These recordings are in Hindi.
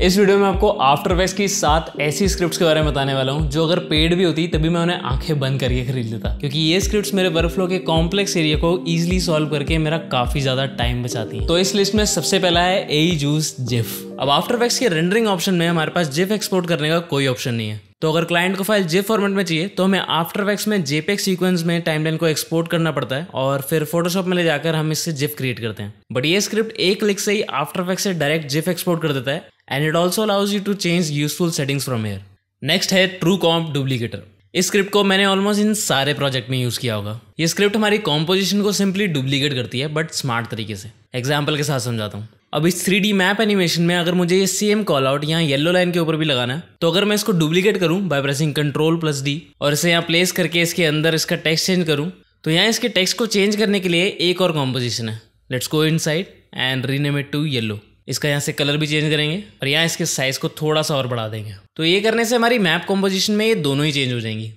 इस वीडियो में आपको आफ्टर इफेक्ट्स की सात ऐसी स्क्रिप्ट्स के बारे में बताने वाला हूँ, जो अगर पेड भी होती, तभी मैं उन्हें आँखें बंद करके खरीद लेता। क्योंकि ये स्क्रिप्ट्स मेरे वर्कफ्लो के कॉम्प्लेक्स एरिया को इजीली सॉल्व करके मेरा काफ़ी ज़्यादा टाइम बचाती है। तो इस लिस्ट में सबसे पहला है ए जूस जिफ अब आफ्टर इफेक्ट्स के रेंडरिंग ऑप्शन में हमारे पास जिफ एक्सपोर्ट करने का कोई ऑप्शन नहीं है। तो अगर क्लाइंट को फ़ाइल जिप फॉर्मेट में चाहिए तो हमें आफ्टर इफेक्ट्स में जेपेक सीक्वेंस में टाइमलाइन को एक्सपोर्ट करना पड़ता है, और फिर फोटोशॉप में ले जाकर हम इससे जिफ क्रिएट करते हैं। बट ये स्क्रिप्ट एक क्लिक से ही आफ्टर इफ़ेक्ट से डायरेक्ट जिफ एक्सपोर्ट कर देता है। And it also allows you to change useful settings from here next है ट्रू कॉम्प डुप्लीकेटर इस स्क्रिप्ट को मैंने ऑलमोस्ट इन सारे प्रोजेक्ट में यूज़ किया होगा। ये स्क्रिप्ट हमारी कॉम्पोजिशन को सिंपली डुप्लीकेट करती है बट स्मार्ट तरीके से। एग्ज़ाम्पल के साथ समझाता हूँ। अब इस थ्री डी मैप एनिमेशन में अगर मुझे ये सेम कॉल आउट यहाँ येलो लाइन के ऊपर भी लगाना है तो अगर मैं इसको डुप्लीकेट करूँ by pressing control plus D और इसे यहाँ प्लेस करके इसके अंदर इसका टेक्स्ट चेंज करूँ तो यहाँ इसके टेक्स्ट को चेंज करने के लिए एक और कॉम्पोजिशन है। Let's go inside and rename it to yellow इसका यहाँ से कलर भी चेंज करेंगे और यहाँ इसके साइज़ को थोड़ा सा और बढ़ा देंगे। तो ये करने से हमारी मैप कॉम्पोजिशन में ये दोनों ही चेंज हो जाएँगी,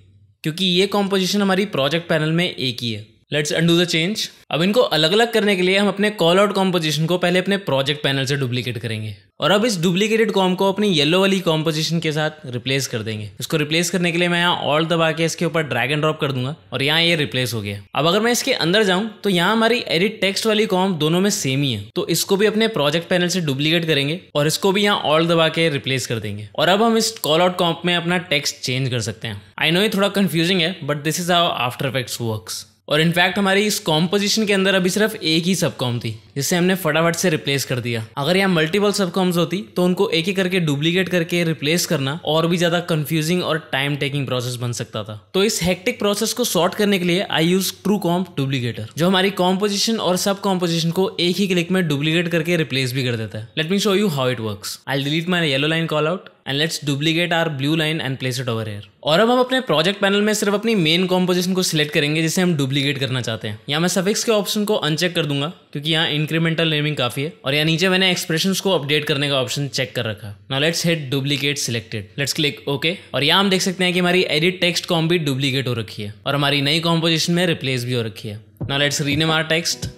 क्योंकि ये कॉम्पोजिशन हमारी प्रोजेक्ट पैनल में एक ही है। लेट्स अंडू द चेंज अब इनको अलग अलग करने के लिए हम अपने कॉल आउट कॉम्पोजिशन को पहले अपने प्रोजेक्ट पैनल से डुप्लीकेट करेंगे। और अब इस डुप्लीकेटेड कॉम को अपनी येलो वाली कॉम्पोजिशन के साथ रिप्लेस कर देंगे। इसको रिप्लेस करने के लिए मैं यहाँ ऑल दबा के इसके ऊपर ड्रैग एंड ड्रॉप कर दूँगा और यहाँ ये रिप्लेस हो गया। अब अगर मैं इसके अंदर जाऊँ तो यहाँ हमारी एडिट टेक्स्ट वाली कॉम दोनों में सेम ही है। तो इसको भी अपने प्रोजेक्ट पैनल से डुप्लीकेट करेंगे और इसको भी यहाँ ऑल दबा के रिप्लेस कर देंगे। और अब हम इस कॉल आउट कॉम्प में अपना टेक्स्ट चेंज कर सकते हैं। आई नो ये थोड़ा कंफ्यूजिंग है but this is how After Effects works और इनफैक्ट हमारी इस कॉम्पोजिशन के अंदर अभी सिर्फ़ एक ही सब कॉम थी, जिसे हमने फटाफट से रिप्लेस कर दिया। अगर यहाँ मल्टीपल सब कॉम्स होती तो उनको एक एक करके डुप्लीकेट करके रिप्लेस करना और भी ज़्यादा कंफ्यूजिंग और टाइम टेकिंग प्रोसेस बन सकता था। तो इस हेक्टिक प्रोसेस को सॉर्ट करने के लिए I use true comp duplicator जो हमारी कॉम्पोजिशन और सब कॉम्पोजिशन को एक ही क्लिक में डुप्लीकेट करके रिप्लेस भी कर देता है। Let me show you how it work I delete my yellow line call out and let's duplicate our blue line and place it over here और अब हम अपने प्रोजेक्ट पैनल में सिर्फ़ अपनी मेन कॉम्पोजिशन को सिलेक्ट करेंगे, जिसे हम डुप्लीकेट करना चाहते हैं। यहाँ मैं सफिक्स के ऑप्शन को अनचेक कर दूँगा, क्योंकि यहाँ इंक्रीमेंटल नेमिंग काफ़ी है। और यहाँ नीचे मैंने एक्सप्रेशन को अपडेट करने का ऑप्शन चेक कर रखा now let's hit duplicate selected let's click okay और यहाँ हम देख सकते हैं कि हमारी एडिट टेक्स्ट कॉम भी डुप्लीकेट हो रखी है। और हमारी नई कॉम्पोजिशन में रिप्लेस भी हो रखी है। Now let's rename our text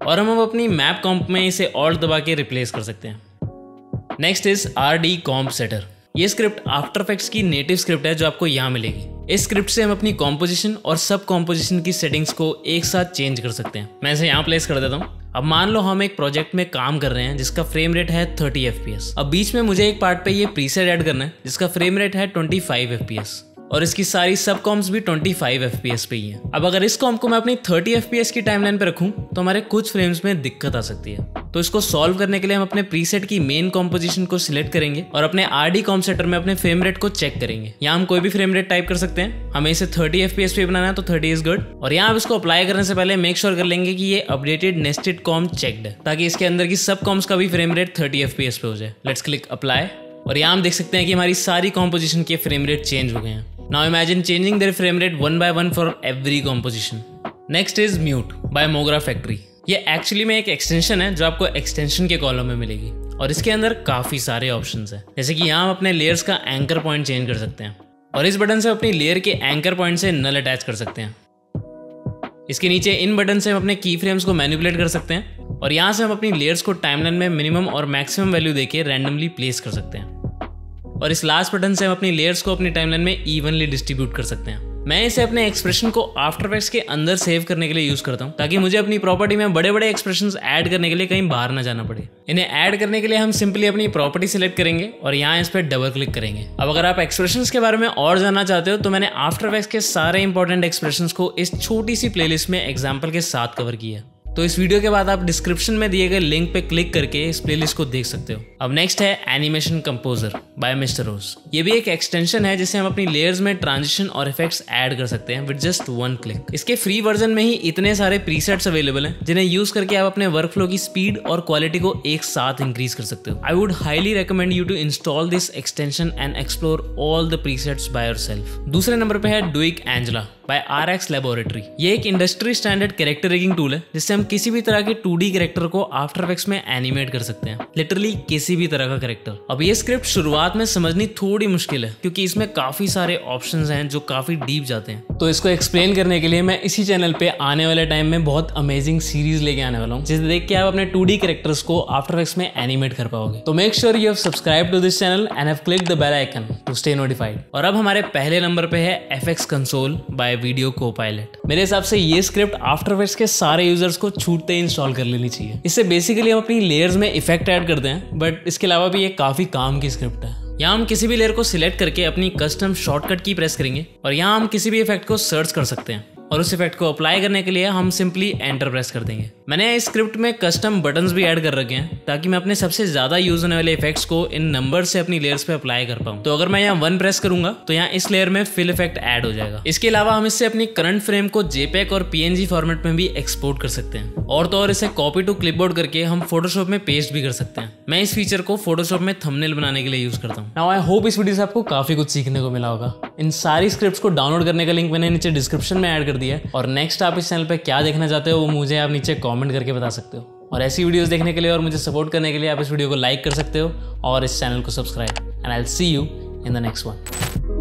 और हम अब अपनी मैप कॉम्प में इसे ऑल्ट दबा के रिप्लेस कर सकते हैं। Next is R D comp setter ये स्क्रिप्ट आफ्टर इफेक्ट्स की नेटिव स्क्रिप्ट है जो आपको यहाँ मिलेगी। इस स्क्रिप्ट से हम अपनी कॉम्पोजिशन और सब कॉम्पोजिशन की सेटिंग्स को एक साथ चेंज कर सकते हैं। मैं इसे यहाँ प्लेस कर देता हूँ। अब मान लो हम एक प्रोजेक्ट में काम कर रहे हैं जिसका फ्रेम रेट है 30 एफ़ अब बीच में मुझे एक पार्ट पे ये प्रीसेट ऐड करना है, जिसका फ्रेम रेट है 25 फाइव एफ़ और इसकी सारी सब कॉम्स भी 25 फाइव एफ़ पे ही है। अब अगर इस कॉम को मैं अपनी 30 एफ़ की टाइमलाइन पे रखूँ तो हमारे कुछ फ्रेम्स में दिक्कत आ सकती है। तो इसको सॉल्व करने के लिए हम अपने प्रीसेट की मेन कॉम्पोजिशन को सिलेक्ट करेंगे और अपने आर डी कॉम सेटर में अपने फ्रेम रेट को चेक करेंगे। यहाँ हम कोई भी फ्रेम रेट टाइप कर सकते हैं। हमें इसे थर्टी एफ़ पे बनाना है तो थर्टी इज़ गुड और यहाँ इसको अप्लाई करने से पहले मेक श्योर कर लेंगे कि ये अपडेटेड नेस्टेड कॉम चेकड है, ताकि इसके अंदर की सब कॉम्स का भी फ्रेम रेट थर्टी एफ़ पे हो जाए। लेट्स क्लिक अप्लाई और यहाँ हम देख सकते हैं कि हमारी सारी कॉम्पोजिशन के फ्रेम रेट चेंज हो गए हैं। Now imagine changing their frame rate one by one for every composition. Next is Mute by Mogra Factory. ये एक्चुअली में एक एक्सटेंशन है जो आपको एक्सटेंशन के कॉलम में मिलेगी। और इसके अंदर काफ़ी सारे ऑप्शन है। जैसे कि यहाँ अपने लेयर्स का एंकर पॉइंट चेंज कर सकते हैं। और इस बटन से अपनी लेयर के एंकर पॉइंट से नल अटैच कर सकते हैं। इसके नीचे इन बटन से हम अपने की फ्रेम्स को मैनिपुलेट कर सकते हैं। और यहाँ से हम अपनी लेयर्स को टाइमलाइन में मिनिमम और मैक्सिमम वैल्यू देके रैंडमली प्लेस कर सकते हैं। और इस लास्ट बटन से हम अपनी लेयर्स को अपनी टाइमलाइन में इवनली डिस्ट्रीब्यूट कर सकते हैं। मैं इसे अपने एक्सप्रेशन को आफ्टर इफेक्ट्स के अंदर सेव करने के लिए यूज़ करता हूँ, ताकि मुझे अपनी प्रॉपर्टी में बड़े बड़े एक्सप्रेशन ऐड करने के लिए कहीं बाहर ना जाना पड़े। इन्हें ऐड करने के लिए हम सिंपली अपनी प्रॉपर्टी सिलेक्ट करेंगे और यहाँ इस पर डबल क्लिक करेंगे। अब अगर आप एक्सप्रेशन के बारे में और जानना चाहते हो तो मैंने आफ्टर इफेक्ट्स के सारे इंपॉर्टेंट एक्सप्रेशन को इस छोटी सी प्लेलिस्ट में एग्ज़ाम्पल के साथ कवर किया। तो इस वीडियो के बाद आप डिस्क्रिप्शन में दिए गए लिंक पे क्लिक करके इस प्लेलिस्ट को देख सकते हो। अब नेक्स्ट है animation composer by mister Horse ये भी एक एक्सटेंशन है जिसे हम अपनी लेयर्स में ट्रांजिशन और इफेक्ट्स ऐड कर सकते हैं विद जस्ट वन क्लिक इसके फ्री वर्जन में ही इतने सारे प्रीसेट्स अवेलेबल हैं, जिन्हें यूज़ करके आप अपने वर्क फ्लो की स्पीड और क्वालिटी को एक साथ इंक्रीज कर सकते हो. I would highly recommend you to install this extension and explore all the presets by your दूसरे नंबर पे है Duik Angela by R X laboratory ये एक industry standard character rigging tool है, जिससे हम किसी भी तरह के टू डी कैरेक्टर को आफ्टर इफेक्ट्स में एनिमेट कर सकते हैं. लिटरली किसी भी तरह का कैरेक्टर अब ये स्क्रिप्ट शुरुआत बात में समझनी थोड़ी मुश्किल है, क्योंकि इसमें काफ़ी सारे ऑप्शन हैं जो काफ़ी डीप जाते हैं। तो इसको एक्सप्लेन करने के लिए मैं इसी चैनल पे आने वाले टाइम में बहुत अमेजिंग सीरीज़ लेके आने वाला हूँ, जिसे देख के आप अपने टू डी कैरेक्टर्स को आफ्टर में एनिमेट कर पाओगे। तो make sure you have subscribe to this channel and have click the bell icon to stay notified और अब हमारे पहले नंबर पे है F X console by Video Copilot मेरे हिसाब से ये स्क्रिप्ट आफ्टर के सारे यूज़र्स को छूटते इंस्टॉल कर लेनी चाहिए। इससे बेसिकली हम अपनी लेयर्स में इफ़ेक्ट ऐड करते हैं बट इसके अलावा भी ये काफ़ी काम की स्क्रिप्ट है। यहाँ हम किसी भी लेयर को सिलेक्ट करके अपनी कस्टम शॉर्टकट की प्रेस करेंगे और यहाँ हम किसी भी इफ़ेक्ट को सर्च कर सकते हैं। और उस इफ़ेक्ट को अप्लाई करने के लिए हम सिंपली एंटर प्रेस कर देंगे। मैंने इस स्क्रिप्ट में कस्टम बटन्स भी ऐड कर रखे हैं, ताकि मैं अपने सबसे ज़्यादा यूज़ होने वाले इफेक्ट्स को इन नंबर से अपनी लेयर्स पे अप्लाई कर पाऊँ। तो अगर मैं यहाँ वन प्रेस करूँगा तो यहाँ इस लेयर में फिल इफ़ेक्ट ऐड हो जाएगा। इसके अलावा हम इससे अपनी करंट फ्रेम को जेपेक और पीएनजी फॉर्मेट में भी एक्सपोर्ट कर सकते हैं। और तो और इसे कॉपी टू क्लिपबोर्ड करके हम फोटोशॉप में पेस्ट भी कर सकते हैं। मैं इस फीचर को फोटोशॉप में थंबनेल बनाने के लिए यूज़ करता हूँ। आई होप इस वीडियो से आपको काफ़ी कुछ सीखने को मिला होगा। इन सारी स्क्रिप्ट को डाउनलोड करने का लिंक मैंने नीचे डिस्क्रिप्शन में ऐड कर दिया है। और नेक्स्ट आप इस चैनल पर क्या देखना चाहते हो, वो मुझे आप नीचे कॉमेंट करके बता सकते हो। और ऐसी वीडियोस देखने के लिए और मुझे सपोर्ट करने के लिए आप इस वीडियो को लाइक कर सकते हो और इस चैनल को subscribe and I see you in the next one